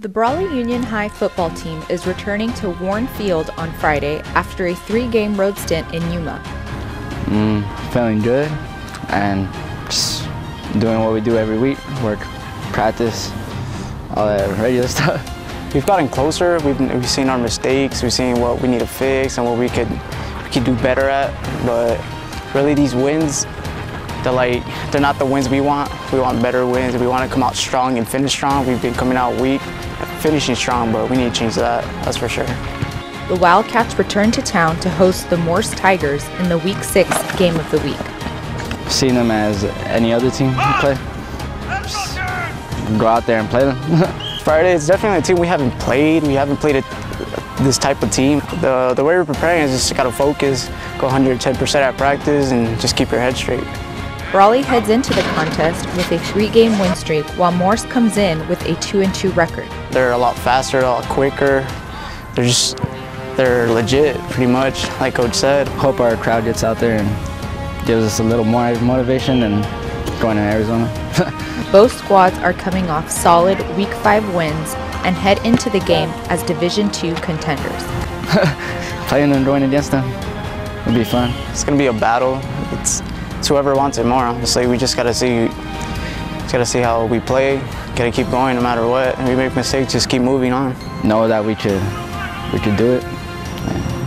The Brawley Union High football team is returning to Warne Field on Friday after a three game road stint in Yuma. Mm, feeling good and just doing what we do every week work, practice, all that regular stuff. We've gotten closer, we've, we've seen our mistakes, we've seen what we need to fix and what we could, we could do better at. But really, these wins, they're like, they're not the wins we want. We want better wins. We want to come out strong and finish strong. We've been coming out weak finishing strong, but we need to change that, that's for sure. The Wildcats return to town to host the Morse Tigers in the Week 6 game of the week. Seeing them as any other team play, Just go out there and play them. Friday, it's definitely a team we haven't played. We haven't played a, this type of team. The, the way we're preparing is just got to focus, go 110% at practice, and just keep your head straight. Brawley heads into the contest with a three-game win streak, while Morse comes in with a 2-2 record. They're a lot faster, a lot quicker. They're just, they're legit, pretty much, like Coach said. Hope our crowd gets out there and gives us a little more motivation than going to Arizona. Both squads are coming off solid Week 5 wins and head into the game as Division 2 contenders. Playing and going against them would be fun. It's going to be a battle. It's, it's whoever wants it more. Honestly, we just gotta see, just gotta see how we play. Gotta keep going no matter what. And we make mistakes, just keep moving on. Know that we could, we could do it.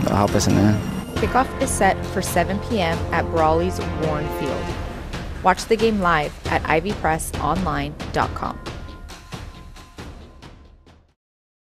It'll help us in the end. Kickoff is set for 7 p.m. at Brawley's Warne Field. Watch the game live at ivpressonline.com.